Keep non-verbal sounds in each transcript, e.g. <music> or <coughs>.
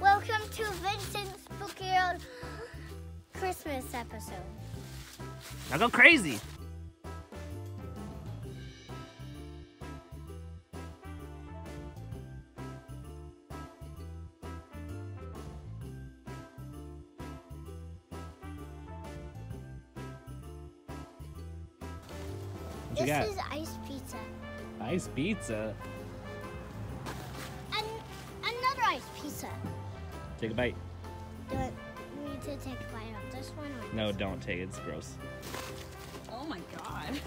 Welcome to Vincent's Spooky World Christmas episode. Now go crazy. What you this got? is ice pizza. Ice pizza. And another ice pizza. Take a bite. Do it. We need to take a bite of this one. Or No, don't take it. It's gross. Oh my god.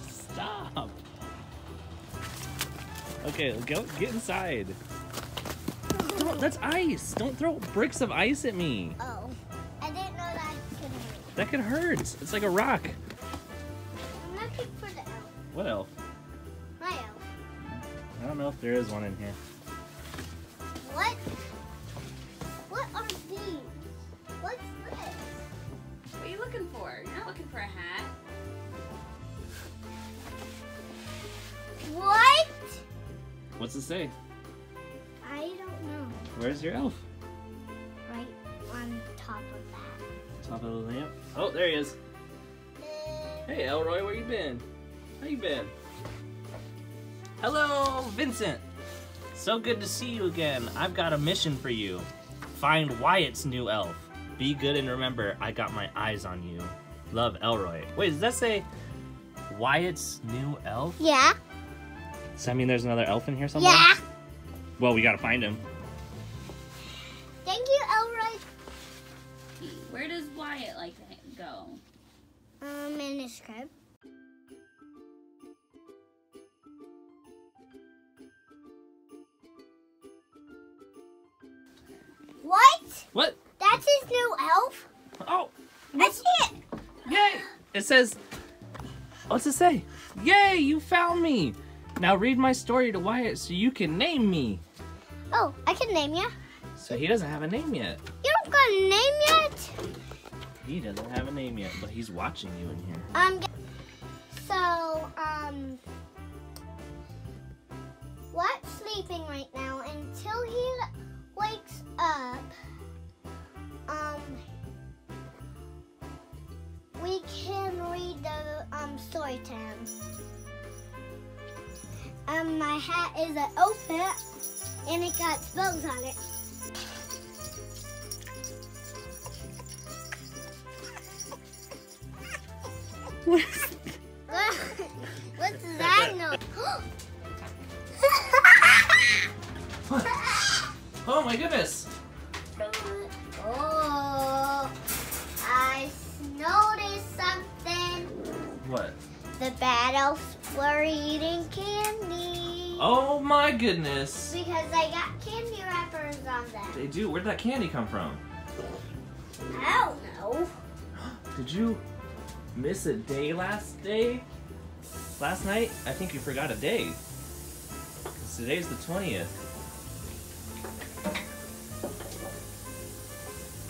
<laughs> Stop. Okay, go get inside. Throw- That's ice. Don't throw bricks of ice at me. Oh, I didn't know that could hurt. That could hurt. It's like a rock. I'm looking for the elf. What elf? My elf. I don't know if there is one in here. What? What are these? What's this? What are you looking for? You're not looking for a hat. What? What's it say? I don't know. Where's your elf? Right on top of that. Top of the lamp. Oh, there he is. Hey, Elroy, where you been? How you been? Hello, Vincent. So good to see you again. I've got a mission for you. Find Wyatt's new elf. Be good and remember, I got my eyes on you. Love, Elroy. Wait, does that say Wyatt's new elf? Yeah. Does that mean there's another elf in here somewhere? Yeah. Well, we gotta find him. Where does Wyatt like to go? Um, in his crib. What? What? That's his new elf? Oh, That's it. Yay! It says, what's it say? Yay, you found me! Now read my story to Wyatt so you can name me. Oh, I can name you. So he doesn't have a name yet. You don't got a name yet? He doesn't have a name yet, but he's watching you in here. Um, so, um, What's sleeping right now until he wakes up. Um, we can read the um story to him. Um, my hat is an outfit, and it got spells on it. My goodness! oh, I noticed something. What? The bad elves were eating candy. Oh my goodness! Because they got candy wrappers on them. They do. Where'd that candy come from? I don't know. <gasps> Did you miss a day last day? Last night? I think you forgot a day. 'Cause today's the 20th.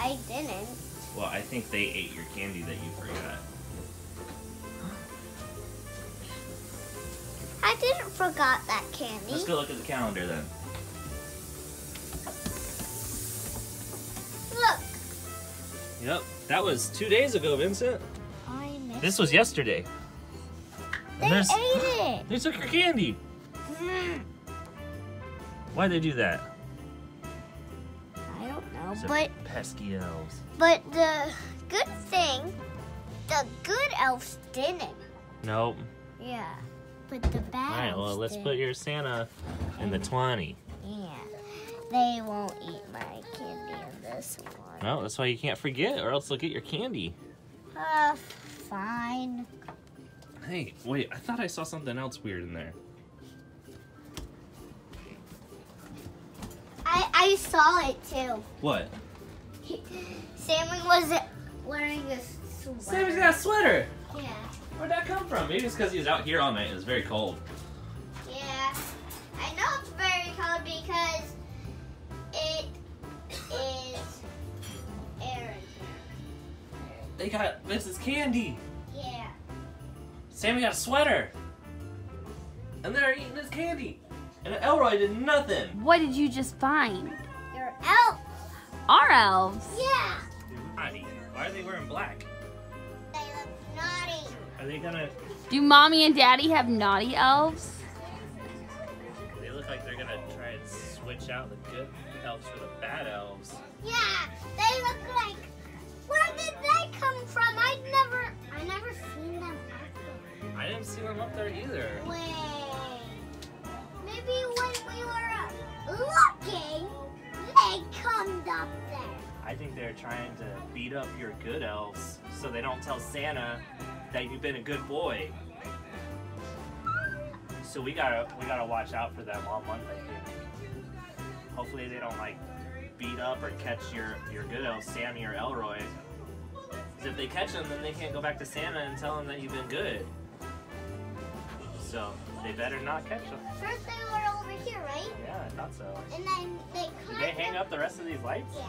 I didn't. Well, I think they ate your candy that you forgot. I didn't forgot that candy. Let's go look at the calendar then. Look. Yep, that was two days ago, Vincent. I missed. This was yesterday. They ate it. <gasps> They took your candy. Mm, Why'd they do that? I don't know, Those are but pesky elves. but the good thing, the good elves didn't. Nope. Yeah, but the bad All right, well, let's did. put your Santa in the 20. Yeah, they won't eat my candy in this one. No, that's why you can't forget, or else they'll get your candy. Uh, fine. Hey, wait, I thought I saw something else weird in there. I saw it too. What? Sammy was wearing a sweater. Sammy's got a sweater. Yeah. Where'd that come from? Maybe it's because he was out here all night. It was very cold. Yeah. I know it's very cold because it is Aaron. They got Mrs. Candy. Yeah. Sammy got a sweater. And they're eating his candy. And Elroy did nothing. What did you just find? Your elves. Our elves. Yeah. Naughty. Why are they wearing black? They look naughty. Are they gonna? Do mommy and daddy have naughty elves? They look like they're gonna try and switch out the good elves for the bad elves. Yeah. They look like. Where did they come from? I've never. I never seen them. I didn't see them up there either. Wait. Looking. I think they're trying to beat up your good elves so they don't tell Santa that you've been a good boy. So we gotta we gotta watch out for them all month. I think. Hopefully they don't like beat up or catch your your good elf Sammy or Elroy. 'Cause if they catch them, then they can't go back to Santa and tell him that you've been good. So they better not catch them. First they were over here, right? Yeah, I thought so. And then they Did they hang up the rest of these lights? Yeah.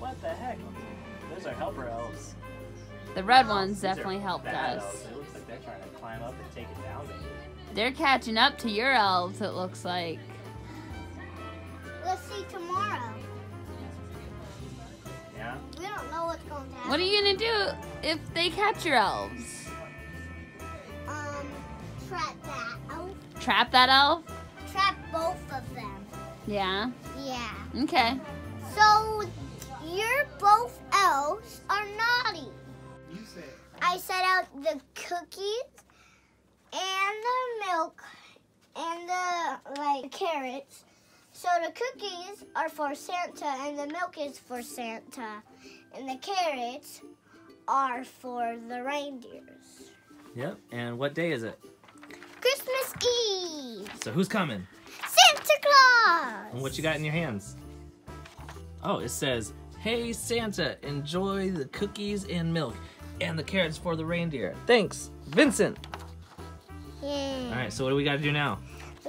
What the heck? Those are helper elves. The red ones These are definitely helped bad us. elves. It looks like they're trying to climb up and take it down. Maybe. They're catching up to your elves, it looks like. We'll see tomorrow. Yeah. We don't know what's going to happen. What are you gonna do if they catch your elves? Trap that. Oh, Trap that elf? trap both of them. Yeah. Yeah. Okay. So, you're both elves are naughty. You said. I set out the cookies and the milk and the like carrots. So the cookies are for Santa and the milk is for Santa and the carrots are for the reindeers. Yep. And what day is it? So who's coming? Santa Claus. And what you got in your hands? Oh, it says, "Hey Santa, enjoy the cookies and milk, and the carrots for the reindeer." Thanks, Vincent. Yeah. All right. So what do we got to do now?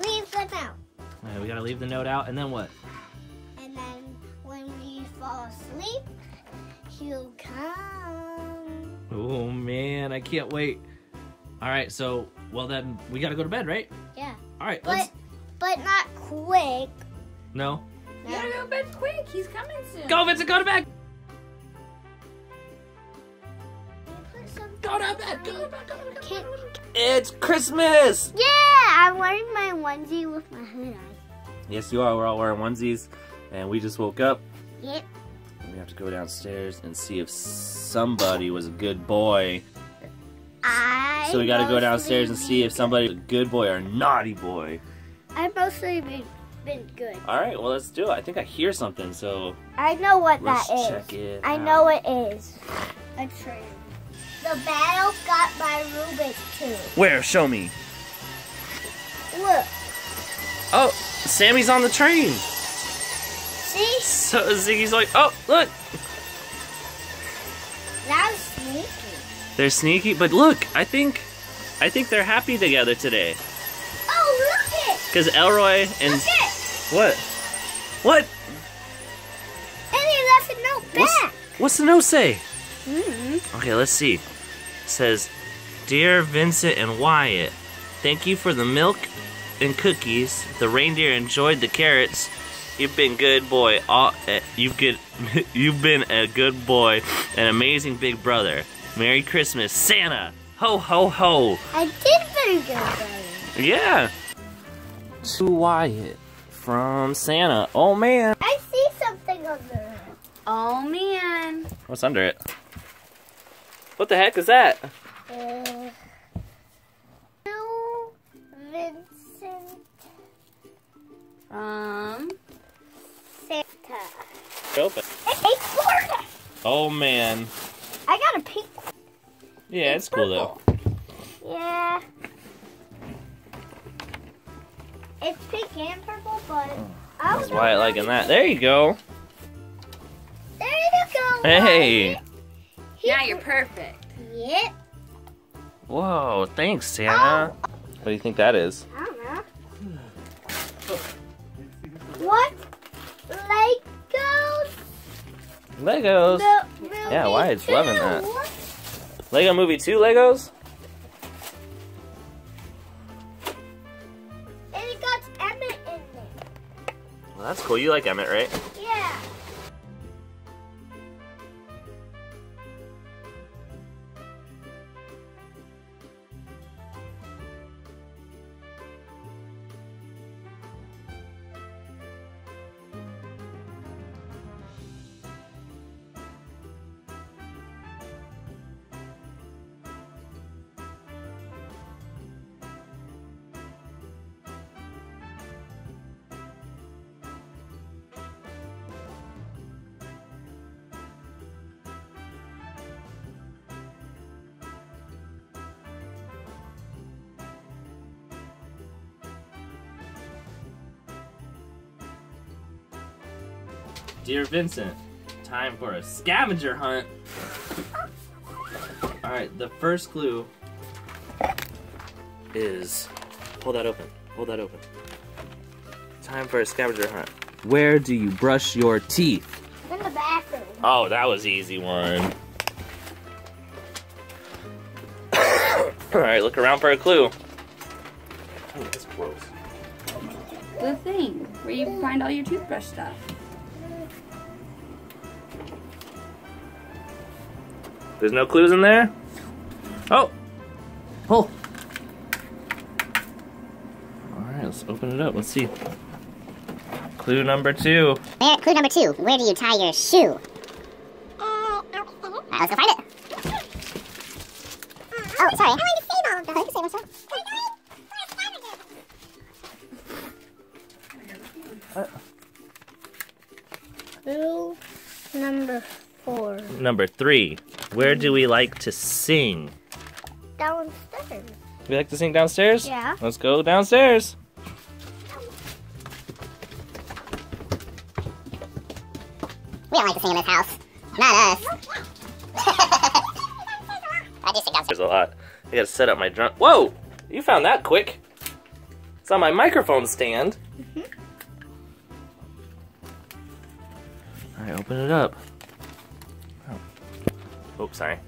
Leave them out. All right, we got to leave the note out, and then what? And then when we fall asleep, he'll come. Oh man, I can't wait. All right. So well then we got to go to bed, right? Yeah. All right. But Let's. but not quick. No. You gotta go to bed quick. He's coming soon. Go, Vincent. Go to bed. Go to bed. Go to bed. Go to bed. Can- It's Christmas. Yeah, I'm wearing my onesie with my hood on. Yes, you are. We're all wearing onesies, and we just woke up. Yep. We have to go downstairs and see if somebody was a good boy. I. So we got to go downstairs and see if been- somebody's a good boy or a naughty boy. I've mostly been, been good. All right, well let's do it. I think I hear something, so I know what let's that is. check it. I out. know it is. A train. The battle got my Rubik's too. Where? Show me. Look, Oh, Sammy's on the train. see? So Ziggy's like, oh look, That was sneaky. They're sneaky, but look, I think, I think they're happy together today. Oh, look it! Cause Elroy and Look it! what? What? And he left a note What's, back. what's the note say? Mm-hmm. Okay, let's see. It says, Dear Vincent and Wyatt, thank you for the milk and cookies. The reindeer enjoyed the carrots. You've been good boy. All, uh, you've good. <laughs> you've been a good boy, an amazing big brother. Merry Christmas, Santa. Ho ho ho. I did very good, brother. Yeah. To Wyatt from Santa. Oh man. I see something under it. Oh man. What's under it? What the heck is that? Uh, to Vincent Um. Santa. Open. It's a Florida. Oh man. I got a pink. Yeah, it's cool though. Yeah. It's pink and purple, but I That's don't why I know. liking that. There you go. There you go. Hey. Wyatt. He Now you're perfect. Yep. Whoa, thanks, Santa. Oh. What do you think that is? I don't know. What? Legos? Legos. The movie Yeah, why? It's loving that. Lego Movie 2 Legos? And it got Emmett in there. Well, that's cool. You like Emmett, right? Dear Vincent, time for a scavenger hunt. Alright, the first clue is. Hold that open. Hold that open. Time for a scavenger hunt. Where do you brush your teeth? In the bathroom. Oh, that was easy one. <coughs> Alright, look around for a clue. Oh, that's gross. The thing where you find all your toothbrush stuff. There's no clues in there? Oh! oh. Pull! Alright, let's open it up. Let's see. Clue number two. Where, clue number two. Where do you tie your shoe? Alright, let's go find it. Oh, sorry. I want to save all of them. I save myself. Clue number four. Number three. Where do we like to sing? Downstairs. We like to sing downstairs? Yeah. Let's go downstairs. We don't like to sing in this house. Not us. <laughs> I do sing downstairs. There's a lot. I gotta set up my drum. Whoa! You found that quick. It's on my microphone stand. Mm-hmm. Alright, open it up. Oh. Oops, sorry.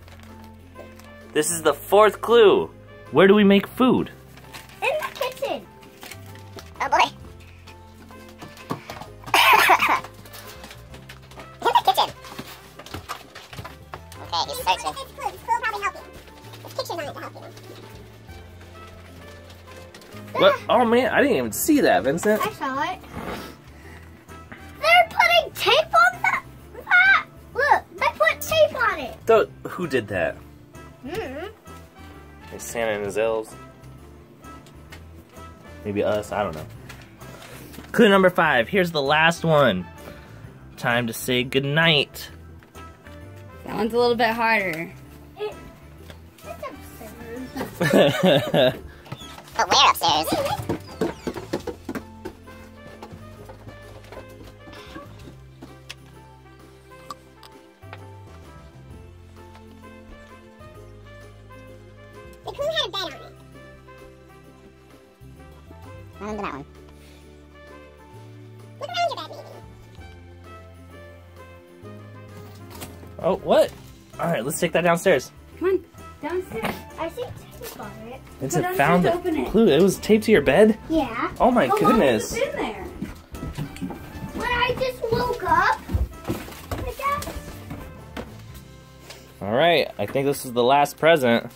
This is the fourth clue. Where do we make food? In the kitchen. Oh boy. <coughs> in the kitchen. Okay, he's searching. It's clue. It's clue probably help you. It's kitchen on it to help you. What? Oh man, I didn't even see that, Vincent. I saw it. They're putting tape tape on it. Th- who did that? Hmm. Like Santa and his elves. Maybe us, I don't know. Clue number five. Here's the last one. Time to say goodnight. That one's a little bit harder. It, it's absurd. <laughs> But where upstairs? Oh, what? Alright, let's take that downstairs. Come on, downstairs. I see tape on it. Vincent downstairs found to the open it. clue. It was taped to your bed? Yeah. Oh my How long goodness. has it been there? When I just woke up, I guess. Alright, I think this is the last present.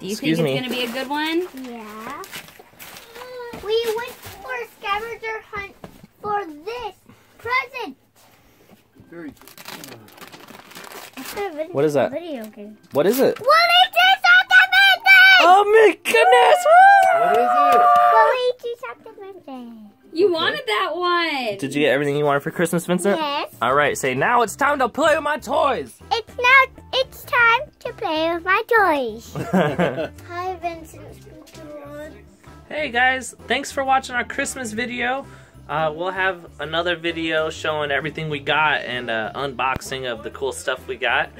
Do you Excuse think me. it's gonna be a good one? Yeah. We went for a scavenger hunt for this present. What is that? Video game. What is it? Luigi's Optimistic! Oh my goodness! Woo! Luigi's Optimistic. You wanted that one. Did you get everything you wanted for Christmas, Vincent? Yes. Alright, say now it's time to play with my toys! It's now, it's time to play with my toys. <laughs> <laughs> Hi, Vincent. Hey guys, thanks for watching our Christmas video. Uh, we'll have another video showing everything we got and uh, unboxing of the cool stuff we got.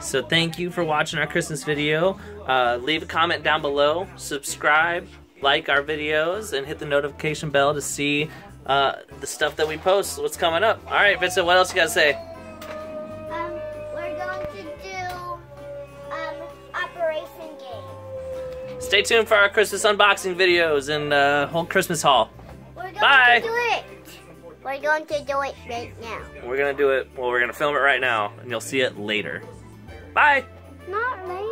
So thank you for watching our Christmas video. Uh, leave a comment down below, subscribe, like our videos, and hit the notification bell to see uh, the stuff that we post, what's coming up. All right, Vincent, what else you got to say? Um, we're going to do um Operation Game. Stay tuned for our Christmas unboxing videos and uh, whole Christmas haul. Going Bye. to do it. We're going to do it right now. We're gonna do it. Well, we're gonna film it right now, and you'll see it later. Bye. Not later.